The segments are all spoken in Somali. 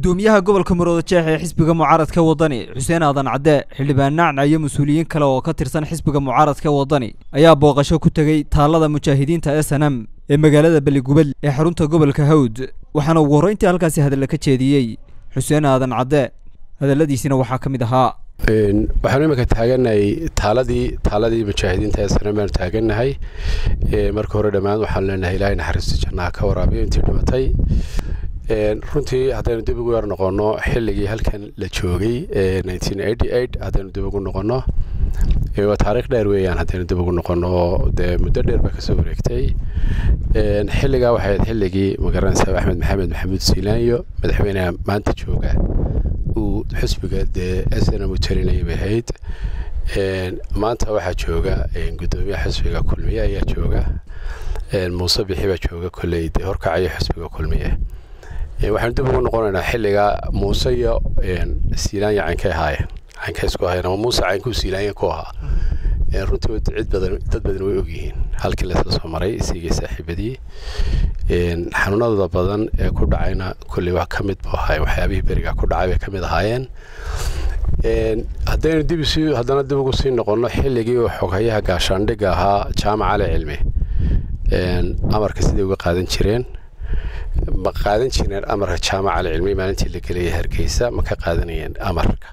gudoomiyaha gobolka marooda jeex ee xisbiga mucaaradka wadani xuseen aadan cadde xildhibaan nacnac iyo mas'uuliyiin kale oo ka tirsan xisbiga mucaaradka wadani ayaa booqasho ku tegey taalada mujaahidiinta s n m ee magaalada beligubad ee xarunta gobolka hawd waxaana ugu horreyntii halkaasi hadalla ka jeediyey xuseen aadan cadde. Hadalladiisina waxaa ka mid ahaa. Waxaanu iminka taaganahay taaladii taaladii mujaahidiinta snm baanu taaganahay marka hore dhammaan waxaanu leenahay ilaahay naxariista jannaha ka waraabiyo intii dhimatay runtii haddaynu dib ugu yar noqono xilligii halkan la joogay haddaynu dib ugu noqono waa taariikh dheer weeyaan haddaynu dib ugu noqono oo dee muddo dheer baa ka soo wareegtay. Xilligaa waxay ahayd xilligii magaranaysa axmed maxamed maxamuud siilaanyo madaxweyneha maanta jooga uu xusbiga dee snm u talinayay bay ahayd. Maanta waxaa jooga gudoomiyaha xusbiga kulmiye ayaa jooga. Muuse bixi baa jooga kolley dee horkacaya xusbiga kulmiye waxaanu dib ugu noqonaynaa xilligaa muuse iyo siilaanya caynkay ahaayeen caynkay isku ahaayeen ama muuse caynkuu siilaanya ku ahaa. Runtii cid badan dad badan way ogyihiin. Halkii laysla soo maray isigii saaxiibadii. Xanuunadooda badan ee ku dhacayna kolley wax ka mid buu ahaay waxyaabihii beriga ku dhacay bay ka mid ahaayeen. Haddaynu dib si haddana dib ugu sii noqonno xilligii uu xoghayaha gaashaandhigga ahaa jaamac cali cilmi. Amarka siday uga qaadan jireen ma qaadan jireen amarka jaamac cali cilmi maalintii la gelaya hargeysa ma ka qaadanayeen amarka?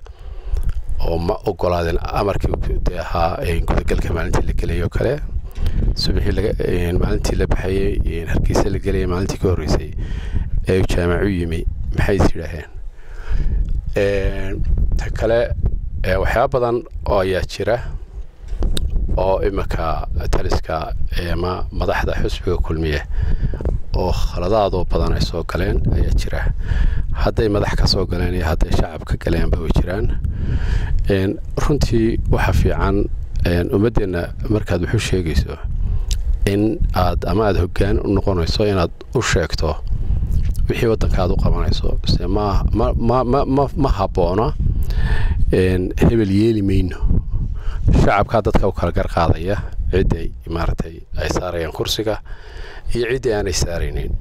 Oo ma ogolaadeen amarkii de ahaa gudagalka maalintii la gelaya oo kale? Subaxii maalintii la baxayey hargeysa la gelaya maalintii ka horreysay ee jaamac u yimi maxay is yidhaaheen ta kale waxyaaba badan oo ayaa jira oo iminka taliska ama madaxda xusbiga kulmiye oo khaladaadoo badan ay soo galeen ayaa jira. Hadday madax ka soo galeen iyo hadday shacab ka galeenba way jiraan. Runtii waxa fiican ummaddeenna markaad waxu sheegayso in aad ama aada hoggaan u noqonayso inaad u sheegto wixii waddanka aad u qabanayso. Se ma habboona hebel yeeli mayno. Shacabkaa dadka u kala garqaadaya cidday maaragtay ay saarayaan kursiga iyo ciddii aanay saaraynin